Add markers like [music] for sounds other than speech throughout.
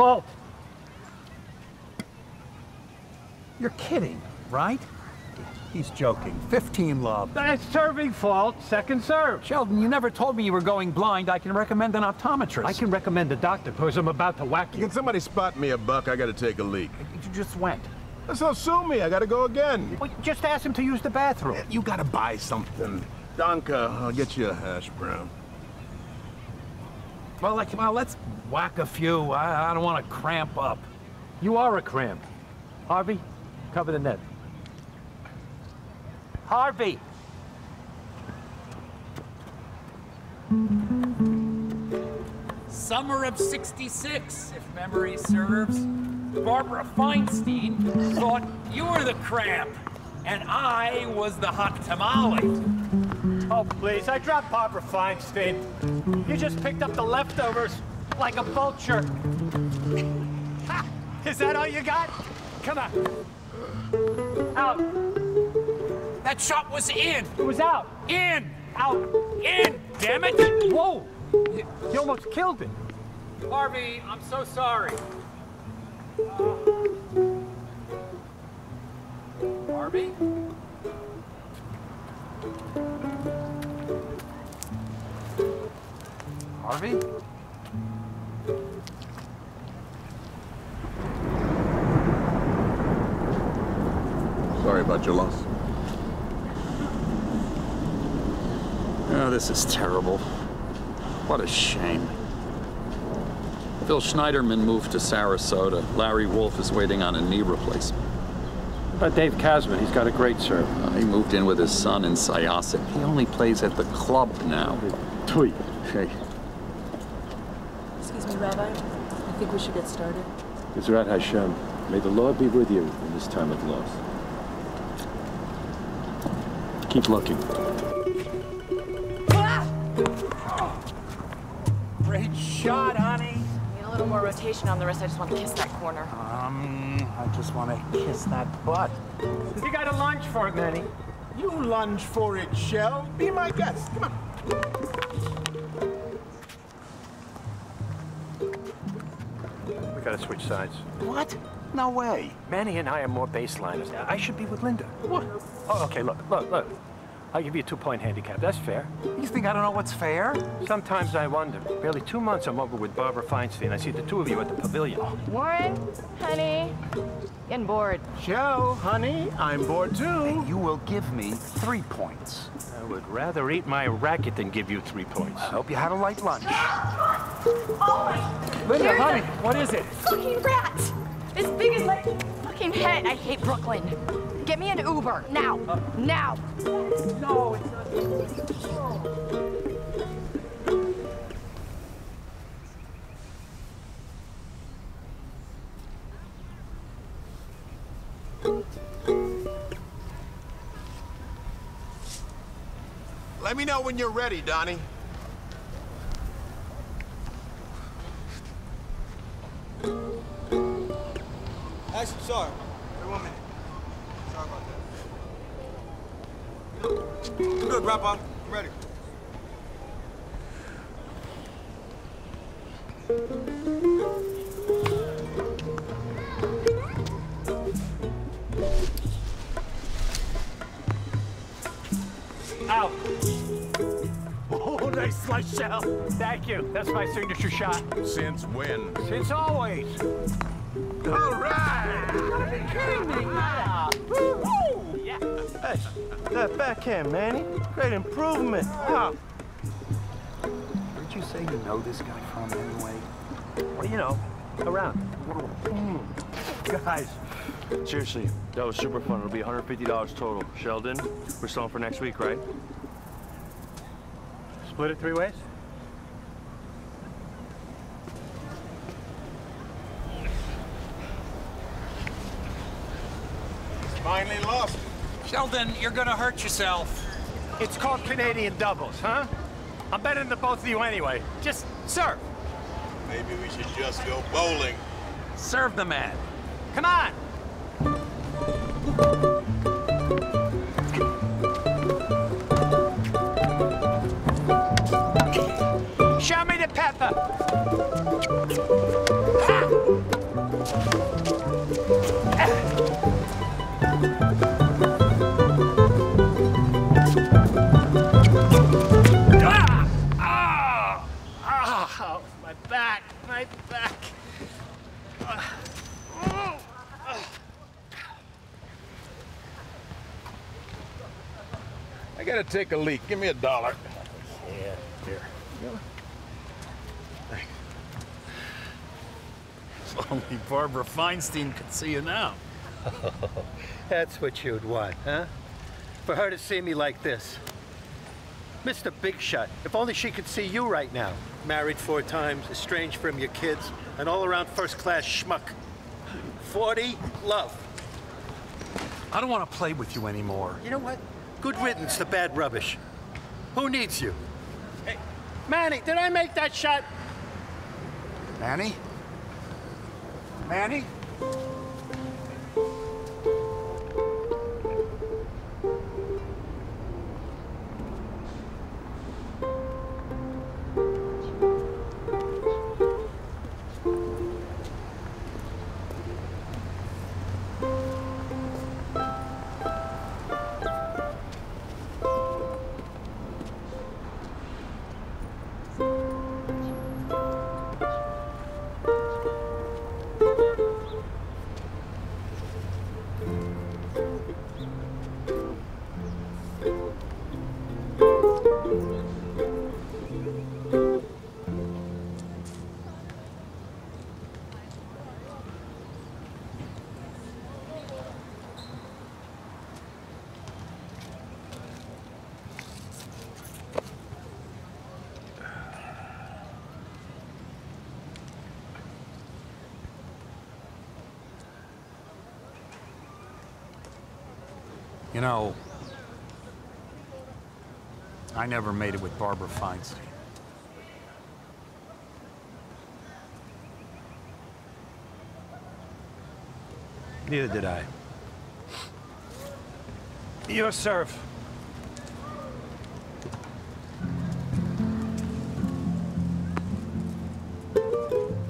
fault. You're kidding, right? He's joking. 15 love. That's serving fault, second serve. Sheldon, you never told me you were going blind. I can recommend an optometrist. I can recommend a doctor because I'm about to whack you. Can somebody spot me a buck? I gotta take a leak. You just went. So sue me. I gotta go again. Well, just ask him to use the bathroom. You gotta buy something. Donka, I'll get you a hash brown. Well, like, let's whack a few. I, I don't want to cramp up. You are a cramp. Harvey, cover the net. Harvey! Summer of 66, if memory serves. Barbara Feinstein thought you were the cramp, and I was the hot tamale. Oh, please, I dropped Barbara Feinstein. You just picked up the leftovers like a vulture. Ha! [laughs] Is that all you got? Come on. Out. That shot was in! It was out. In! Out. In! Damn it! Whoa! You almost killed it. Harvey, I'm so sorry. Uh, Harvey? Harvey? Sorry about your loss. Oh, this is terrible. What a shame. Phil Schneiderman moved to Sarasota. Larry Wolf is waiting on a knee replacement. But Dave Casman, he's got a great serve. Uh, he moved in with his son in Syosset. He only plays at the club now. Tweet. Hey, Excuse me, Rabbi. I think we should get started. Bezrat Hashem, may the Lord be with you in this time of loss. Keep looking. Great shot, honey. Need a little more rotation on the wrist. I just want to kiss that corner. Um, I just want to kiss that butt. You got a lunch for it, Manny. You lunge for it, Shell. Be my guest. Come on. We gotta switch sides. What? No way. Manny and I are more baseliners. I should be with Linda. What? Oh, okay, look, look, look. I'll give you a two-point handicap. That's fair. You think I don't know what's fair? Sometimes I wonder. Barely two months I'm over with Barbara Feinstein. I see the two of you at the pavilion. Warren, honey, getting bored. Joe, honey, I'm bored too. You will give me three points. I would rather eat my racket than give you three points. I hope you had a light lunch. oh, Linda, Here's honey, what is it? Fucking rat! As big as my fucking head. I hate Brooklyn. Get me an Uber now. Now. No, it's not. Let me know when you're ready, Donnie. Actually, sorry. Wait one minute. That. Good, Grandpa. I'm ready. Out. Oh, nice slice Shell. Thank you. That's my signature shot. Since when? Since always. All right. Yeah. Hey, that backhand, Manny. Great improvement. Wow. Where'd you say you know this guy from anyway? Well, you know, around. Hmm. Guys, Seriously, that was super fun. It'll be $150 total. Sheldon, we're selling for next week, right? split it three ways? Finally lost. Sheldon, you're gonna hurt yourself. It's called Canadian doubles, huh? I'm better than both of you anyway. Just serve. Maybe we should just go bowling. Serve the man. Come on. I gotta take a leak. Give me a dollar. Yeah, here. If only Barbara Feinstein could see you now. [laughs] That's what you'd want, huh? For her to see me like this. Mr. Big Shot, if only she could see you right now. Married four times, estranged from your kids, an all-around first-class schmuck. 40, love. I don't want to play with you anymore. You know what? Good riddance to bad rubbish. Who needs you? Hey, Manny, did I make that shot? Manny? Manny? You know, I never made it with Barbara Feinstein. Neither did I. Your serve.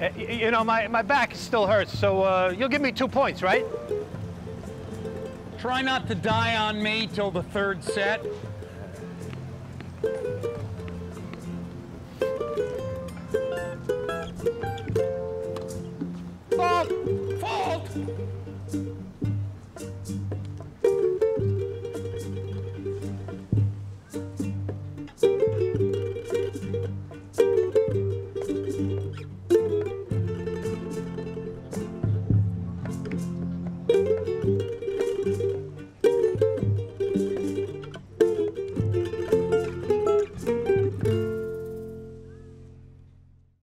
Y- You know, my, my back still hurts, so uh, you'll give me two points, right? Try not to die on me till the third set.